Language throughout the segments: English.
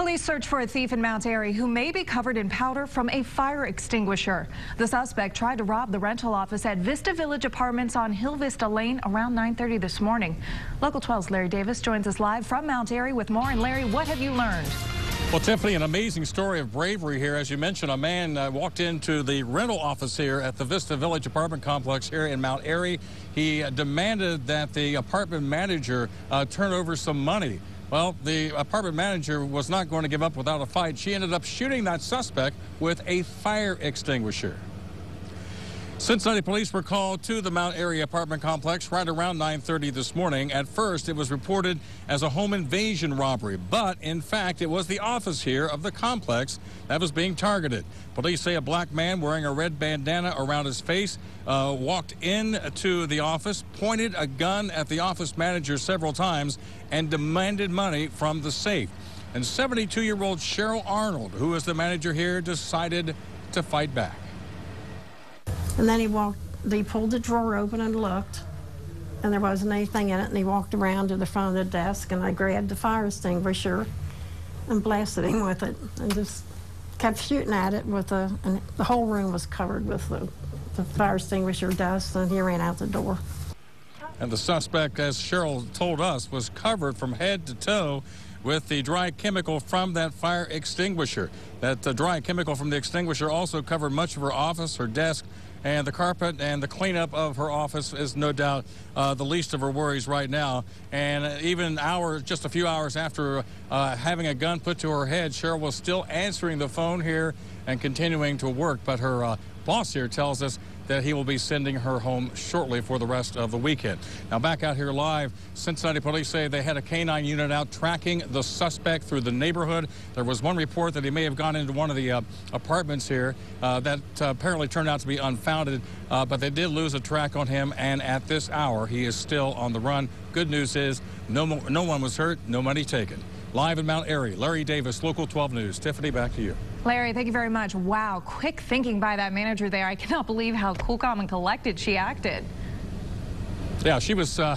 Police search for a thief in Mount Airy who may be covered in powder from a fire extinguisher. The suspect tried to rob the rental office at Vista Village Apartments on Hill Vista Lane around 9:30 this morning. Local 12's Larry Davis joins us live from Mount Airy with more. And Larry, what have you learned? Well, Tiffany, an amazing story of bravery here. As you mentioned, a man uh, walked into the rental office here at the Vista Village apartment complex here in Mount Airy. He uh, demanded that the apartment manager uh, turn over some money. Well, the apartment manager was not going to give up without a fight. She ended up shooting that suspect with a fire extinguisher. Cincinnati police were called to the Mount Airy apartment complex right around 9:30 this morning. At first, it was reported as a home invasion robbery, but in fact, it was the office here of the complex that was being targeted. Police say a black man wearing a red bandana around his face uh, walked into the office, pointed a gun at the office manager several times, and demanded money from the safe. And 72-year-old Cheryl Arnold, who is the manager here, decided to fight back. And then he walked, he pulled the drawer open and looked, and there wasn't anything in it, and he walked around to the front of the desk, and I grabbed the fire extinguisher and blasted him with it, and just kept shooting at it with the, and the whole room was covered with the, the fire extinguisher dust, and he ran out the door. And the suspect, as Cheryl told us, was covered from head to toe with the dry chemical from that fire extinguisher. That the dry chemical from the extinguisher also covered much of her office, her desk, and the carpet and the cleanup of her office is no doubt uh, the least of her worries right now. And even hours, just a few hours after uh, having a gun put to her head, Cheryl was still answering the phone here and continuing to work. But her uh, boss here tells us that he will be sending her home shortly for the rest of the weekend. Now back out here live, Cincinnati police say they had a canine unit out tracking the suspect through the neighborhood. There was one report that he may have gone into one of the uh, apartments here uh, that uh, apparently turned out to be unfounded, uh, but they did lose a track on him, and at this hour, he is still on the run. Good news is no, no one was hurt, no money taken. Live in Mount Airy, Larry Davis, Local 12 News. Tiffany, back to you. Larry, thank you very much. Wow, quick thinking by that manager there. I cannot believe how cool, calm, and collected she acted. Yeah, she was.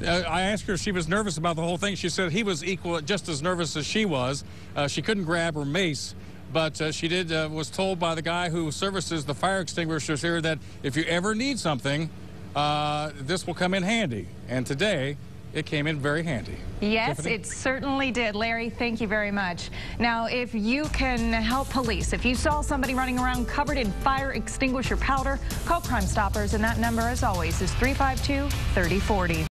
Uh, I asked her if she was nervous about the whole thing. She said he was equal, just as nervous as she was. Uh, she couldn't grab her mace, but uh, she did. Uh, was told by the guy who services the fire extinguishers here that if you ever need something, uh, this will come in handy. And today, it came in very handy. Yes, Tiffany? it certainly did. Larry, thank you very much. Now, if you can help police, if you saw somebody running around covered in fire extinguisher powder, call Crime Stoppers, and that number, as always, is 352 3040.